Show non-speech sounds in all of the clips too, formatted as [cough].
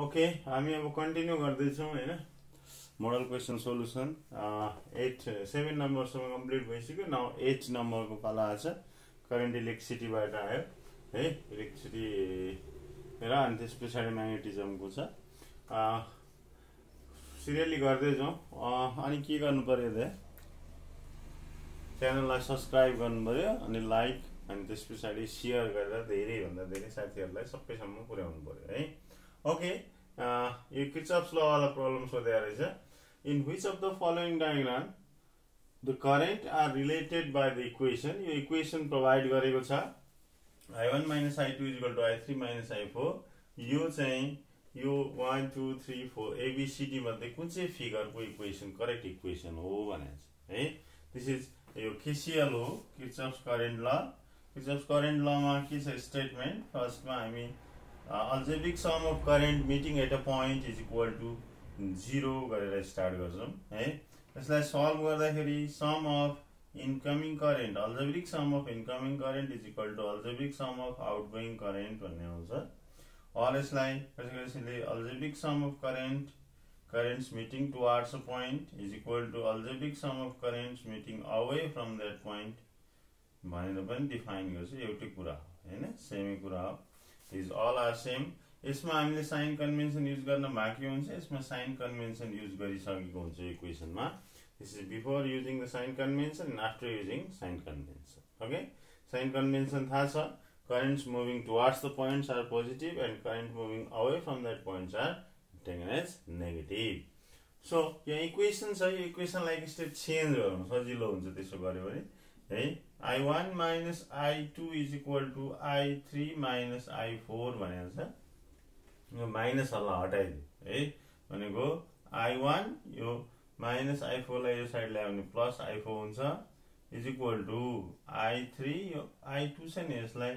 Okay हामी अब continue गर्दैछौँ होइन? Model question solution eight seven नम्बरसम्म complete भइसक्यो न एट नम्बरको पाला छ करेन्ट इलेक्ट्रिसिटीबाट आयो है? इलेक्ट्रिसिटी र अनि त्यस पछाडि म्याग्नेटिजमको छ सिरियली गर्दै जाउँ अनि के गर्नु पऱ्यो त? च्यानललाई सब्सक्राइब गर्नु पऱ्यो अनि लाइक अनि त्यस पछाडि सेयर गरेर धेरैभन्दा धेरै साथीहरूलाई सबैसम्म पुर्याउनु पऱ्यो है? ओके यो किचअप्स लवाला प्रब्लम सोधेको रहेछ in which of the following diagram the current are related by the equation यो इक्वेसन प्रोभाइड गरेको छ I one minus I two is equal to I three minus I four यो चाहिँ यो one two three four A B C D मध्ये कुन चाहिँ फिगरको equation correct equation हो भनेर है दिस इज यो केसिएल हो किचअप्स करेन्ट ल किचअप्स करेन्ट लमा के छ स्टेटमेन्ट फर्स्टमा हामी algebraic sum of current meeting at a point is equal to zero गरेर स्टार्ट गर्छौँ है? यसलाई सल्भ गर्दाखेरि sum of incoming current algebraic sum of incoming current is equal to algebraic sum of outgoing current भन्ने आउँछ or यसलाई कसैले algebraic sum of current currents meeting towards a point is equal to algebraic sum of currents meeting away from that point भनेर पनि define गर्छ एउटै कुरा हो होइन? सेमै कुरा हो। इज अल आर सेम यसमा हामीले साइन कन्भेन्सन युज गर्न बाँकी हुन्छ। यसमा साइन कन्भेन्सन युज गरिसकेको हुन्छ इक्वेसनमा this is before using the sign convention and after using sign convention okay sign convention थाहा छ। Currents moving towards the points are positive and current moving away from that points are taken as negative so यहाँ equation छ। यो इक्वेसनलाई एक step change गरौँ सजिलो हुन्छ त्यसो गऱ्यो भने। है? I one minus I two is equal to I three minus I four भनेको छ यो माइनसहरूलाई हटाइदियो है? भनेको आई वान यो माइनस आई फोरलाई यो साइड ल्यायो भने प्लस आई फोर हुन्छ। Is equal to I three यो आई टू छ नि यसलाई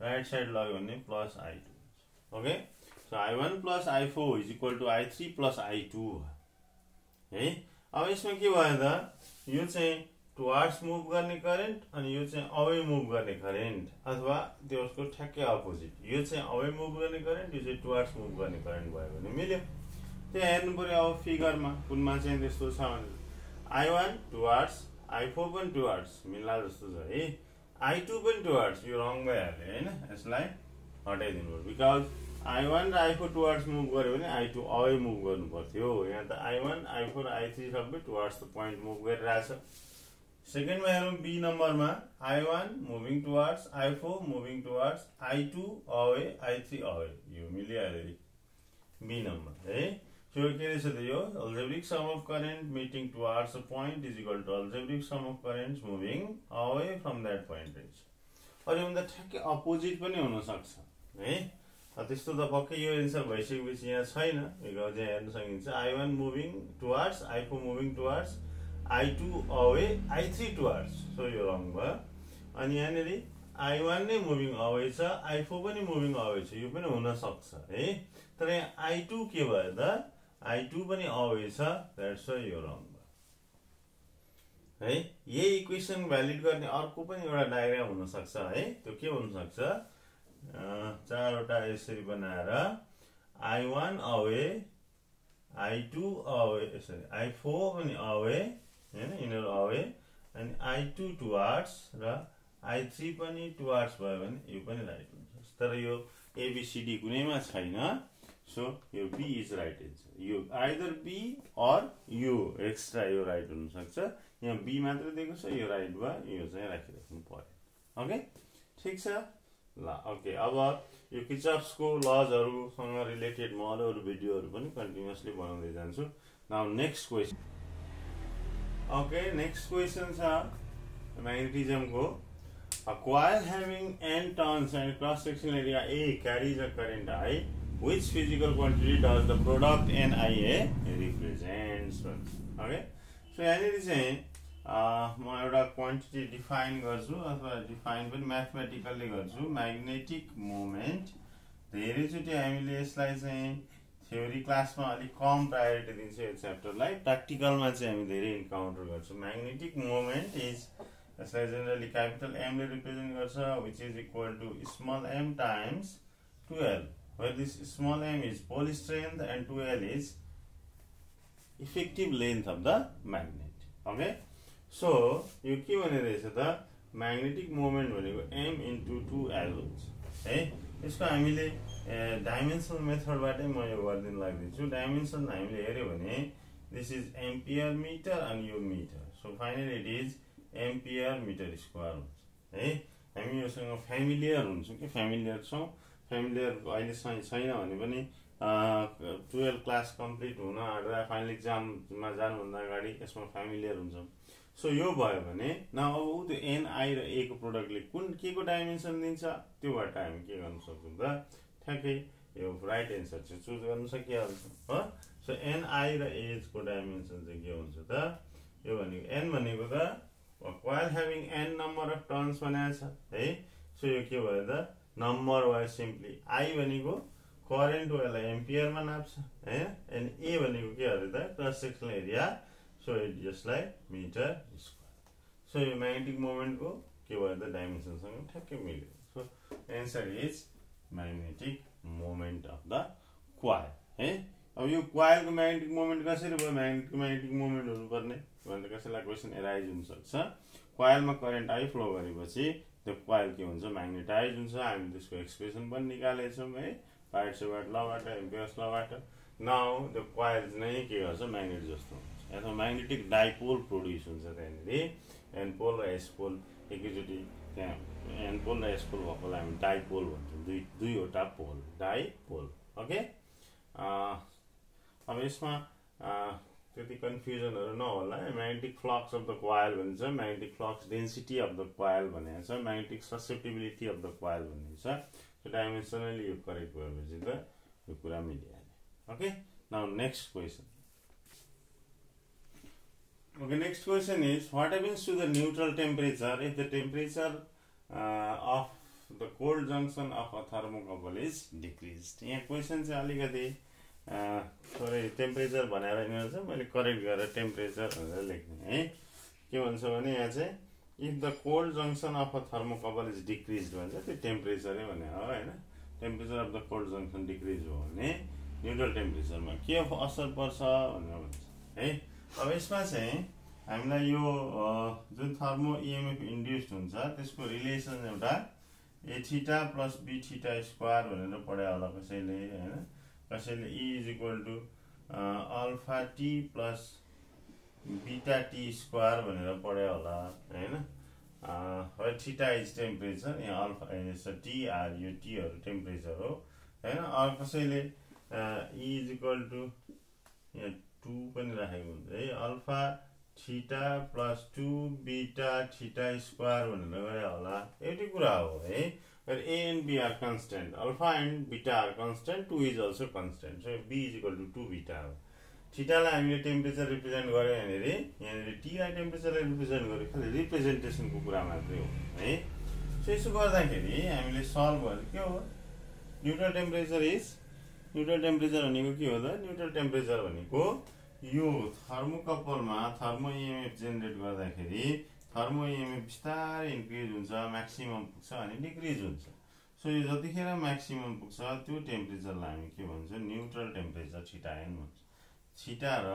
राइट साइड लग्यो भने प्लस आई टू हुन्छ। Okay so I one plus I four is equal to I three plus I two है? अब यसमा के भयो त? यो चाहिँ टुवार्ड्स मुभ गर्ने करेन्ट अनि यो चाहिँ अवे मुभ गर्ने करेन्ट अथवा त्यो उसको ठ्याक्कै अपोजिट यो चाहिँ अवे मुभ गर्ने करेन्ट यो चाहिँ टुवार्ड्स मुभ गर्ने करेन्ट भयो भने मिल्यो। त्यहाँ हेर्नु पऱ्यो अब फिगरमा कुनमा चाहिँ त्यस्तो छ भने I one towards I four पनि टुवार्ड्स मिल्ला जस्तो छ है। आई टू पनि टुवार्ड्स यो रङ भइहाल्यो होइन यसलाई हटाइदिनु पर्यो बिकज आई वान र आई फोर टुवार्ड्स मुभ गऱ्यो भने आई टू अवे मुभ गर्नु पर्थ्यो। यहाँ त I one I four I three सबै टुवार्ड्स द पोइन्ट मुभ गरिरहेछ। सेकेन्डमा हेरौँ बी नम्बरमा I one moving towards I four moving towards I two away I three away. यो मिलिहाल्यो बी नम्बर है? सो के रहेछ त यो? Algebraic sum of current meeting towards a point is equal to algebraic sum of current moving away from that point रहेछ अरूभन्दा ठ्याक्कै अपोजिट पनि हुनसक्छ है? त्यस्तो त पक्कै यो एन्सर भइसकेपछि यहाँ छैन। यहाँ हेर्न सकिन्छ। I one moving towards I four moving towards I two away I three towards so यो रङ भयो अनि यहाँनिर आई वान नै मुभिङ अवे छ आई फोर पनि मुभिङ अवे छ। यो पनि हुनसक्छ है? तर यहाँ आई टू के भयो त? आई टू पनि अवे छ। द्याट्स यो रङ भयो है? यही इक्वेसन भ्यालिड गर्ने अर्को पनि एउटा डायग्राम हुनसक्छ है? त्यो के हुनसक्छ? चारवटा यसरी बनाएर I one away I two away sorry I four पनि अवे होइन यिनीहरू अवे अनि आई टू टुवार्ड्स र आई थ्री पनि टुवार्ड्स भयो भने यो पनि राइट हुन्छ। तर यो एबिसिडी कुनैमा छैन। सो यो बी इज राइट एन्सर यो आइदर बी अर यो एक्स्ट्रा यो राइट हुनसक्छ। यहाँ बी मात्र दिएको छ यो राइट भयो यो चाहिँ राखिराख्नु पर्यो। ओके ठिक छ? ल ओके अब यो किचप्सको लजहरूसँग रिलेटेड म अरू अरू भिडियोहरू पनि कन्टिन्युसली बनाउँदै जान्छु। Now next question okay next question छ म्याग्नेटिजमको a coil having N turns and cross section area A carries a current I with physical quantity does the product N N I A represent भन्छ okay so यहाँनिर चाहिँ म एउटा quantity define गर्छु अथवा define पनि mathematically गर्छु magnetic moment धेरैचोटि हामीले यसलाई चाहिँ थ्योरी क्लासमा अलिक कम प्रायोरिटी दिन्छ यो च्याप्टरलाई। प्र्याक्टिकलमा चाहिँ हामी धेरै इन्काउन्टर गर्छौँ। म्याग्नेटिक मोमेन्ट इज यसलाई जेनरली क्यापिटल एमले रिप्रेजेन्ट गर्छ which is equal to small M times two L where this small m is pole strength and 2l is effective length of the magnet. Okay? So यो के भनेर रहेछ त? Magnetic moment भनेको M into two L हुन्छ है? यसको हामीले डाइमेन्सनल मेथडबाटै म यो गरिदिनु लाग्दैछु। डाइमेन्सन हामीले हेऱ्यो भने दिस इज एम्पियर मिटर अनि यो metre so final it is ampere metre square हुन्छ है? हामी योसँग फ्यामिलियर हुन्छौँ कि? फ्यामिलियर छौँ। फ्यामिलियर अहिलेसम्म छैन भने पनि टुवेल्भ क्लास कम्प्लिट हुन आँट्दा फाइनल इक्जाममा जानुभन्दा अगाडि यसमा फ्यामिलियर हुन्छौँ। सो यो भयो भने न अब ऊ त्यो एनआई र ए को प्रोडक्टले कुन के को डाइमेन्सन दिन्छ त्योबाट हामी के गर्न सक्छौँ त? ठ्याक्कै यो राइट एन्सर चाहिँ चुज गर्न सकिहाल्छ हो? सो एनआई र एजको डाइमेन्सन चाहिँ के हुन्छ त? यो भनेको एन भनेको त coil having N number of turns छ है? सो यो के भयो त? नम्बर वाइज सिम्पली आई भनेको करेन्ट वाला एम्पियरमा नाप्छ है? एन्ड ए भनेको के अरे त? Cross sectional area so like metre square so यो म्याग्नेटिक मोमेन्टको के भयो त? डाइमेन्सनसँग ठ्याक्कै मिल्यो। So answer is magnetic moment of the coil है? अब यो क्वाइलको म्याग्नेटिक मोमेन्ट कसरी भयो? म्याग्नेटिक म्याग्नेटिक मोमेन्ट हुनुपर्ने भनेर कसैलाई क्वेसन एराइज हुनसक्छ। क्वाइलमा करेन्ट आई फ्लो गरेपछि त्यो क्वाइल के हुन्छ? म्याग्नेटाइज हुन्छ। हामी त्यसको एक्सप्रेसन पनि निकालेछौँ है? पाइट सेबाट लबाट एम्पियर्स लबाट नाउ त्यो क्वाइल नै के गर्छ? म्याग्नेट जस्तो हुन्छ। अथवा म्याग्नेटिक डाइपोल प्रड्युस हुन्छ त्यहाँनिर एनपोल र एसपोल एकैचोटि त्यहाँ एनपोल र एसपोल भएकोलाई हामी डाइपोल भन्छौँ दुई दुईवटा पोल डाइपोल ओके अब यसमा त्यति कन्फ्युजनहरू नहोला magnetic flux of the coil भनिन्छ magnetic flux density of the coil भनेको छ magnetic susceptibility of the coil भन्ने छ त्यो डाइमेन्सनली यो करेक्ट भएपछि त यो कुरा मिलिहाल्यो okay now next question Okay, next question is what happens to the neutral temperature if the temperature uh, of the cold junction of a thermocouple is? यहाँ question चाहिँ अलिकति थोरै टेम्परेचर भनेर हिँड्नु मैले करेक्ट गरेर टेम्परेचर भनेर लेख्ने है। के भन्छ भने यहाँ चाहिँ if the cold junction of a thermocouple is decrease भन्छ त्यो टेम्परेचरै भने हो होइन? Temperature of the cold junction decrease हो भने न्युट्रल टेम्परेचरमा के असर पर्छ भनेर भन्छ है? अब यसमा चाहिँ हामीलाई यो जुन थर्मो इएमएफ इन्ड्युस्ड हुन्छ त्यसको रिलेसन एउटा A theta plus B theta square भनेर पढायो होला कसैले होइन? कसैले E is equal to alpha T plus beta T square भनेर पढायो होला होइन? थिटा इज टेम्परेचर यहाँ अल्फा टिआर यो टीहरू टेम्परेचर हो होइन? कसैले इ इज इक्वल टु यहाँ टू पनि राखेको हुन्छ। है alpha theta plus two beta theta square भनेर गरे होला। एउटै कुरा हो है। A and B are constant alpha and beta are constant two is also constant so B is equal to two beta हो। थिटालाई हामीले टेम्परेचर रिप्रेजेन्ट गऱ्यो यहाँनिर। यहाँनिर टीलाई टेम्परेचरलाई रिप्रेजेन्ट गऱ्यो। खालि रिप्रेजेन्टेसनको कुरा मात्रै हो है। सो यसो गर्दाखेरि हामीले सल्भ गर्यो के हो? Neutral temperature is neutral temperature भनेको के हो त? न्युट्रल टेम्परेचर भनेको यो थर्मोकपलमा थर्मो इएमएफ जेनेरेट गर्दाखेरि थर्मो इएमएफ बिस्तारै इन्क्रिज हुन्छ म्याक्सिमम पुग्छ अनि डिक्रिज हुन्छ। सो यो जतिखेर म्याक्सिमम पुग्छ त्यो टेम्परेचरलाई हामी के भन्छ? न्युट्रल टेम्परेचर छिटा एन भन्छ। छिटा र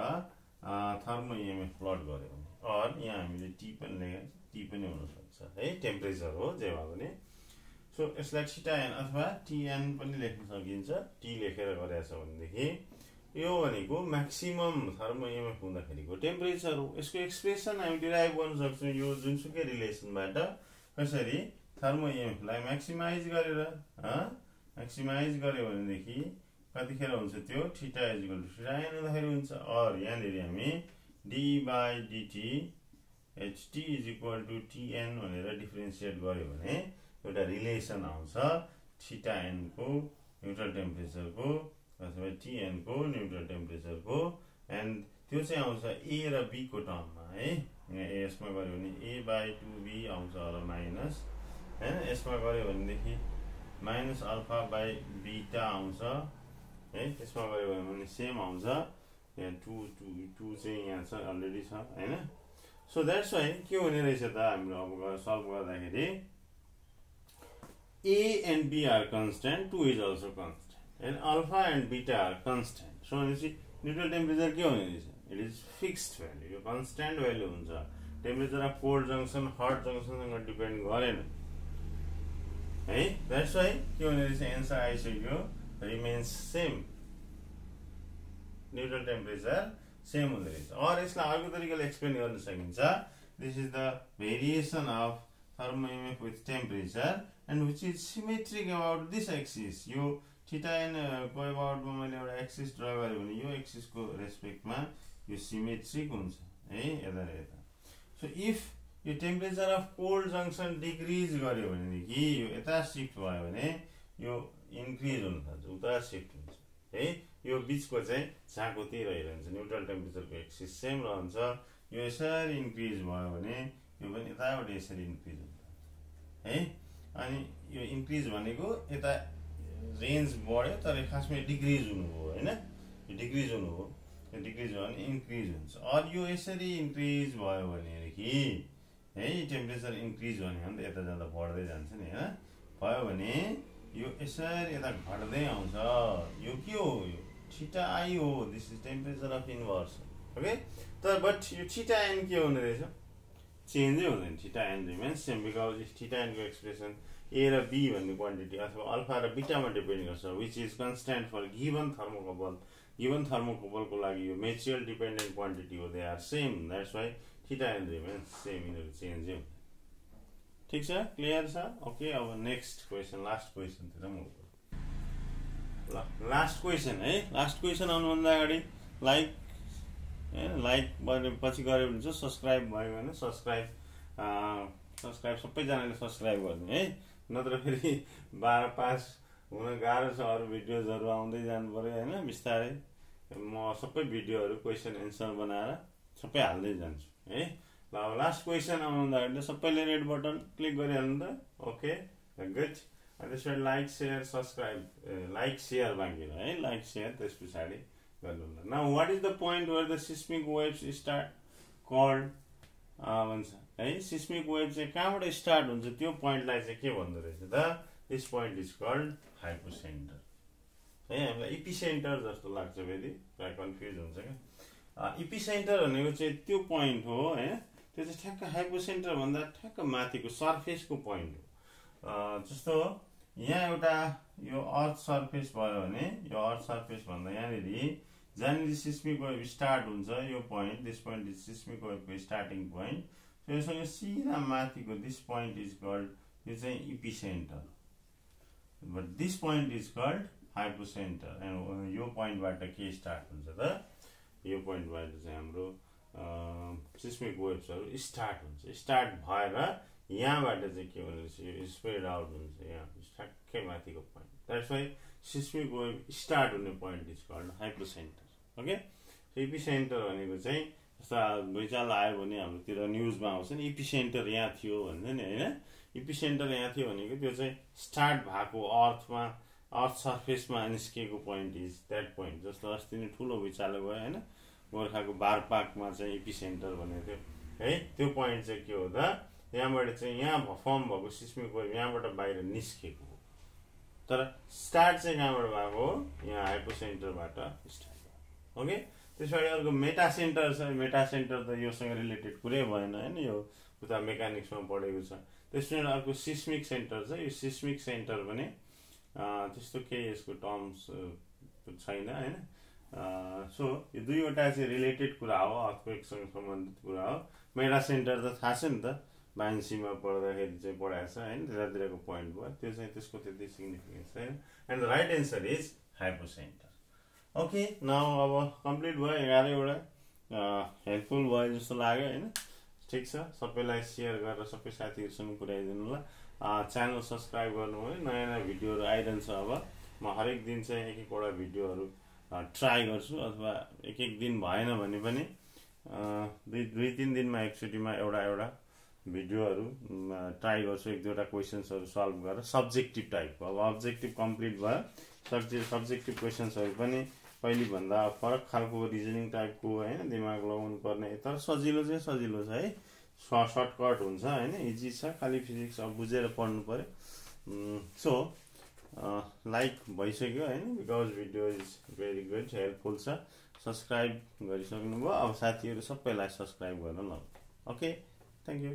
थर्मो इएमएफ प्लट गऱ्यो भने। अर यहाँ हामीले टी पनि लेखेको टी पनि हुनसक्छ। है टेम्परेचर हो जे भए पनि। सो यसलाई छिटा एन अथवा टिएन पनि लेख्न सकिन्छ। टी लेखेर गरेछ भनेदेखि यो भनेको म्याक्सिमम थर्मो इएमएफ हुँदाखेरिको टेम्परेचर हो। यसको एक्सप्रेसन हामी डिराइभ गर्न सक्छौँ यो जुनसुकै रिलेसनबाट कसरी? थर्मो इएमएफलाई म्याक्सिमाइज गरेर म्याक्सिमाइज गऱ्यो भनेदेखि कतिखेर हुन्छ त्यो? Theta is equal to theta N हुँदाखेरि हुन्छ। अर यहाँनिर हामी D by DT HT is equal to TN भनेर डिफ्रेन्सिएट गऱ्यो भने एउटा रिलेसन आउँछ ठिटा एनको न्युट्रल टेम्परेचरको अथवा टिएनको न्युट्रल टेम्परेचरको एन्ड त्यो चाहिँ आउँछ ए र बीको टर्ममा है? यसमा गऱ्यो भने ए बाई टु बी आउँछ होला माइनस होइन यसमा गऱ्यो भनेदेखि माइनस अल्फा बाई बिटा आउँछ है? त्यसमा गऱ्यो भने सेम आउँछ। यहाँ टु टु टु चाहिँ यहाँ छ अलरेडी छ होइन? सो द्याट्स वाइ के हुने रहेछ त हाम्रो अब सल्भ गर्दाखेरि A and B are constant two is also constant and alpha and beta are constant so भनेपछि न्युट्रल टेम्परेचर के हुने रहेछ इट इज फिक्स्ड भ्याल्यु यो कन्सटेन्ट भ्याल्यु हुन्छ। Temperature of cold junction hot जङ्सनसँग depend गरेन है? That's why के हुने रहेछ एन्सर आइसक्यो remains same neutral temperature same हुँदो रहेछ। अरू यसलाई अर्को तरिकाले एक्सप्लेन गर्न सकिन्छ this is the variation of thermo EMF with temperature and which is symmetric about this axis यो थिटाइनको एबाउटमा मैले एउटा एक्सिस ड्र गरेँ भने यो एक्सिसको रेस्पेक्टमा यो सिमेट्रिक हुन्छ है यता यता। सो इफ यो temperature of cold junction decrease गर्यो भनेदेखि यो यता सिफ्ट भयो भने यो इन्क्रिज हुन थाल्छ उता सिफ्ट हुन्छ है। यो बिचको चाहिँ झाँको त्यही रहिरहन्छ न्युट्रल टेम्परेचरको एक्सिस सेम रहन्छ। यो यसरी इन्क्रिज भयो भने यो पनि यताबाट यसरी इन्क्रिज हुन्छ। है? अनि यो इन्क्रिज भनेको यता रेन्ज बढ्यो तर खासमा डिक्रिज हुनु हो होइन? डिक्रिज हुनु हो यो डिक्रिज भयो भने इन्क्रिज हुन्छ। अरू यो यसरी इन्क्रिज भयो भनेदेखि है टेम्परेचर इन्क्रिज भयो भने त यता जाँदा बढ्दै जान्छ नि होइन? भयो भने यो यसरी यता घट्दै आउँछ। यो के हो यो? छिटा आई हो। This is temperature of inverse okay तर बट यो छिटा एन के हुने रहेछ? चेन्जै हुँदैन theta N remains same because theta Enco expression A र बी भन्ने क्वान्टिटी अथवा अल्फा र बिटामा डिपेन्ड गर्छ which is constant for given thermocouple given थर्मोकपलको लागि यो मेचुअल डिपेन्डेन्ट क्वान्टिटी हो they are same that's why theta N remains same यिनीहरू चेन्जै हुँदैन। ठिक छ? क्लियर छ? ओके अब नेक्स्ट क्वेसन लास्ट क्वेसनतिर म ल लास्ट क्वेसन है। लास्ट क्वेसन आउनुभन्दा अगाडि लाइक होइन लाइक पछि गऱ्यो भने चाहिँ सब्सक्राइब भयो भने सब्सक्राइब सब्सक्राइब सबैजनाले सब्सक्राइब गर्ने है। नत्र फेरि [laughs] बाह्र पास हुन गाह्रो छ अरू भिडियोजहरू आउँदै जानु पऱ्यो होइन बिस्तारै म सबै भिडियोहरू क्वेसन एन्सर बनाएर सबै हाल्दै जान्छु है। ल अब लास्ट क्वेसन आउँदाखेरि सबैले रेड बटन क्लिक गरिहाल्नु त ओके गुड त्यसबाट like share subscribe like share बाँकी है। लाइक सेयर त्यस पछाडि। गर्नु न what is the point where the seismic waves start called भन्छ है सिस्मिक वेभ चाहिँ कहाँबाट स्टार्ट हुन्छ त्यो पोइन्टलाई चाहिँ के भन्दो रहेछ? त this point is called hypocentre है हामीलाई इपिसेन्टर जस्तो लाग्छ फेरि प्रायः कन्फ्युज हुन्छ क्या? इपिसेन्टर भनेको चाहिँ त्यो पोइन्ट हो होइन त्यो चाहिँ ठ्याक्क हाइपोसेन्टर भन्दा ठ्याक्क माथिको सर्फेसको पोइन्ट हो। जस्तो यहाँ एउटा यो अर्थ सर्फेस भयो भने यो अर्थ सर्फेस भन्दा यहाँनिर जहाँनिर सिस्मिक वेभ स्टार्ट हुन्छ यो point this point is seismic वेभको starting point योसँग सिधा माथिको दिस पोइन्ट इज कल्ड यो चाहिँ epicentre but this point is called hypocentre and यो पोइन्टबाट के स्टार्ट हुन्छ त? यो पोइन्टबाट चाहिँ हाम्रो सिस्मिक वेभ्सहरू स्टार्ट हुन्छ. स्टार्ट भएर यहाँबाट चाहिँ के भनेपछि यो स्प्रेड आउट हुन्छ यहाँ. ठ्याक्कै माथिको point that's why seismic wave start हुने point is called hypocentre okay epicentre भनेको चाहिँ जस्तो भुइँचालो आयो भने हाम्रोतिर न्युजमा आउँछ नि इपी सेन्टर यहाँ थियो भन्छ नि होइन? इपी सेन्टर यहाँ थियो भनेको त्यो चाहिँ स्टार्ट भएको अर्थमा अर्थ सर्फेसमा निस्किएको पोइन्ट इज द्याट पोइन्ट जस्तो अस्ति नै ठुलो भुइँचालो गयो होइन? गोर्खाको बारपाकमा चाहिँ इपी सेन्टर भनेको थियो। है? त्यो पोइन्ट चाहिँ के हो त? यहाँबाट चाहिँ यहाँ फर्म भएको सिस्मिक वेभ यहाँबाट बाहिर निस्केको तर स्टार्ट चाहिँ कहाँबाट भएको हो? यहाँ हाइपो सेन्टरबाट स्टार्ट ओके त्यस पछाडि अर्को मेटा सेन्टर छ। मेटा सेन्टर त योसँग रिलेटेड कुरै भएन होइन? यो उता मेकानिक्समा पढेको छ। त्यस पछाडि अर्को सिस्मिक सेन्टर छ। यो सिस्मिक सेन्टर पनि त्यस्तो केही यसको टर्म्स छैन होइन? सो यो दुईवटा चाहिँ रिलेटेड कुरा हो अर्थक्वेकसँग सम्बन्धित कुरा हो। मेटा सेन्टर त थाहा छ नि त। बाइन्सीमा पढ्दाखेरि चाहिँ पढाएको छ होइन? त्यतातिरको पोइन्ट भयो। त्यो चाहिँ त्यसको त्यति सिग्निफिकेन्स छैन। And the right answer is hypocentre okay न अब कम्प्लिट भयो एघारैवटा हेल्पफुल भयो जस्तो लाग्यो होइन? ठिक छ। सबैलाई सेयर गरेर सबै साथीहरूसँग पुर्याइदिनु ल च्यानल सब्सक्राइब गर्नु नयाँ नयाँ भिडियोहरू आइरहन्छ अब। म हरेक दिन चाहिँ एक एकवटा भिडियोहरू ट्राई गर्छु। अथवा एक एक दिन भएन भने पनि दुई दुई तिन दिनमा एकचोटिमा एउटा एउटा भिडियोहरू ट्राई गर्छु एक दुईवटा क्वेसन्सहरू सल्भ गरेर सब्जेक्टिभ टाइपको। अब अब्जेक्टिभ कम्प्लिट भयो सब्जेक्ट सब्जेक्टिभ क्वेसन्सहरू पनि पहिलेभन्दा फरक खालको रिजनिङ टाइपको होइन दिमाग लगाउनु पर्ने। तर सजिलो चाहिँ सजिलो छ है। सर्टकट हुन्छ होइन। इजी छ खालि फिजिक्स अब बुझेर पढ्नु पऱ्यो सो लाइक भइसक्यो होइन। Because video is very good helpful छ। सब्सक्राइब गरिसक्नुभयो। अब साथीहरू सबैलाई सब्सक्राइब गर्न लाउनु ओके थ्याङ्क यू